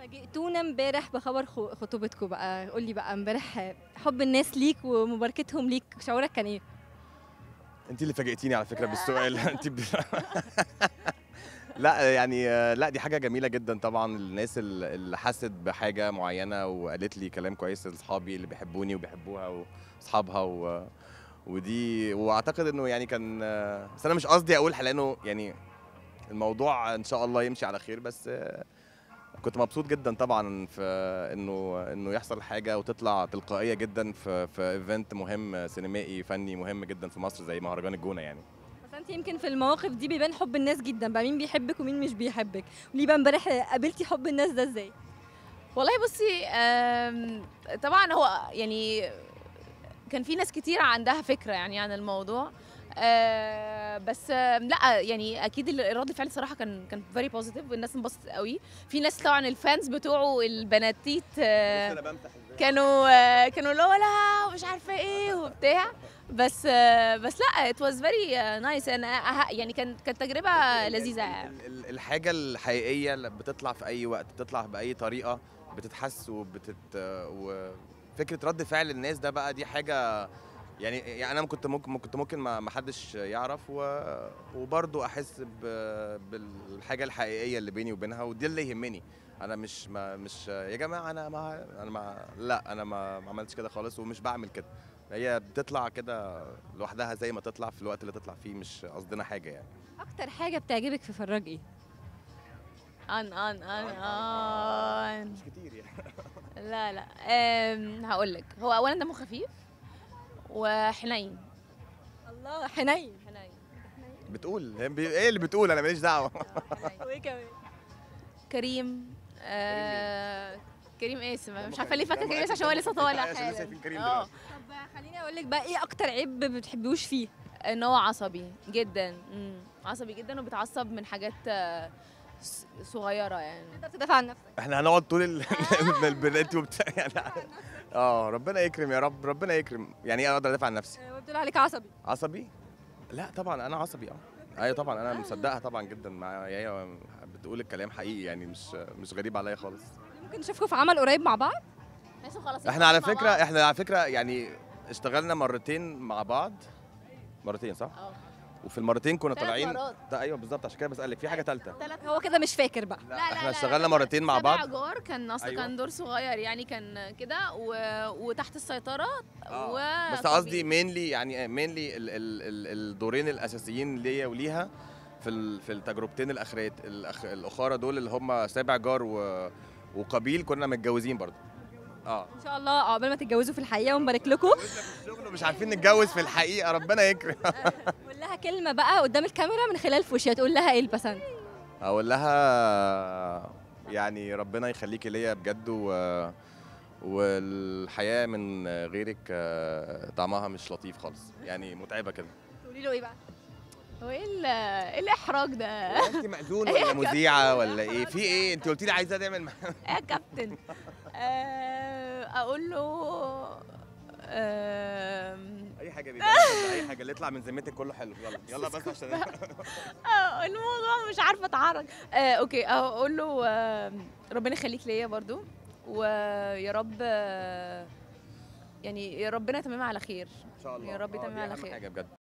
فاجئتونا امبارح بخبر خطوبتكم بقى. قول لي بقى امبارح حب الناس ليك ومباركتهم ليك شعورك كان إيه؟ انت اللي فاجئتيني على فكرة بالسؤال. انت ب... لا يعني لا دي حاجة جميلة جدا طبعا. الناس ال- اللي حست بحاجة معينة وقالت لي كلام كويس لاصحابي اللي بيحبوني وبيحبوها واصحابها و... ودي واعتقد انه يعني كان بس أنا مش قصدي أقول لأنه يعني الموضوع ان شاء الله يمشي على خير بس كنت مبسوط جدا طبعا في إنه إنه يحصل حاجة وتطلع تلقائية جدا في في ايفنت مهم سينمائي فني مهم جدا في مصر زي مهرجان الجونة يعني. بس أنت يمكن في المواقف دي بيبان حب الناس جدا بقى مين بيحبك ومين مش بيحبك. قولي بقى امبارح قابلتي حب الناس ده إزاي؟ والله بصي طبعا هو يعني كان في ناس كتير عندها فكرة يعني عن الموضوع. آه، بس آم، لا يعني أكيد ال- رد الفعل صراحة كان كان very positive والناس انبسطت قوي. في ناس طبعا ال fans بتوعه البناتيت آه، كانوا آه، كانوا اللي هو لا ومش عارفة إيه وبتاع. بس آه، بس لا it was very nice أنا أه- يعني كانت كانت تجربة لذيذة يعني. ال- ال- الحاجة الحقيقية اللي بتطلع في أي وقت بتطلع بأي طريقة بتتحس وبتت وفكرة رد فعل الناس ده بقى دي حاجة يعني يعني أنا كنت ممكن كنت ممكن ما ما حدش يعرف و... وبرضه أحس ب... بالحاجة الحقيقية اللي بيني وبينها ودي اللي يهمني. أنا مش ما مش يا جماعة أنا ما أنا ما لا أنا ما ما عملتش كده خالص ومش بعمل كده. هي بتطلع كده لوحدها زي ما تطلع في الوقت اللي تطلع فيه مش قصدنا حاجة يعني. أكتر حاجة بتعجبك في فراج إيه ان ان ان أن. مش كتير يعني. لا لا. هقول لك هو اولا دمه خفيف وحنين. الله حنين. حنين بتقول إيه اللي بتقول؟ أنا ماليش دعوة. وإيه كمان؟ كريم آه كريم مش عارفة ليه. فاكرة كريم قاسم عشان هو. لسه طالع. حالا آه. طب خليني أقول لك بقى إيه أكتر عيب ما بتحبوش فيه؟ إن هو عصبي جدا. عصبي جدا وبيتعصب من حاجات آه، صغيرة يعني. تقدر تدافع عن نفسك. إحنا هنقعد طول ال- البنات وبتاع. يعني آه ربنا يكرم يا رب ربنا يكرم. يعني إيه أقدر أدافع عن نفسي؟ آه، بتقول عليك عصبي. عصبي؟ لا طبعا أنا عصبي آه. أيوه طبعا أنا مصدقها طبعا جدا مع هي بتقول الكلام حقيقي يعني مش مش غريب عليا خالص. ممكن نشوفكم في عمل قريب مع بعض؟ لازم خلاص إحنا على فكرة. إحنا على فكرة يعني اشتغلنا مرتين مع بعض. مرتين صح؟ آه. وفي المرتين كنا طالعين. ده أيوه بالظبط عشان كده بسألك في حاجة ثالثه هو كده مش فاكر بقى. لا, إحنا اشتغلنا مرتين مع سبع بعض. جار كان أصلا أيوة. كان دور صغير يعني كان كده و... وتحت السيطرة آه. و بس قصدي مينلي يعني مينلي ال ال ال الدورين الأساسيين ليا وليها في ال في التجربتين الاخرات الأخ الاخاره دول اللي هم سابع جار و وقبيل كنا متجوزين برضه. آه. إن شاء الله عقبال ما تتجوزوا في الحقيقة ونبارك لكم. ومش عارفين نتجوز في الحقيقة ربنا يكرم. لها كلمة بقى قدام الكاميرا من خلال فوشيا تقول لها إيه البسنت؟ أقول لها يعني ربنا يخليكي ليا بجد و والحياة من غيرك آه، طعمها مش لطيف خالص. يعني متعبة كده. تقولي له إيه بقى؟ هو إيه ال- إيه الإحراج ده؟ انت مأذون ولا مذيعة ولا إيه؟ في إيه؟ انت قلتي لي عايزة نعمل مع- إيه يا كابتن. آه، أقول له آم، أي حاجة بيبقى حاجة اللي يطلع من ذمتك كله حلو. يلا يلا بس عشان آه، الموضوع مش عارفة أتعرض. آه، أوكي أقول له آم، ربنا يخليك ليا برضو ويا رب آه، يعني يا ربنا يتممها على خير. إن شاء الله. يا رب آه، دي على خير. حاجة بجد.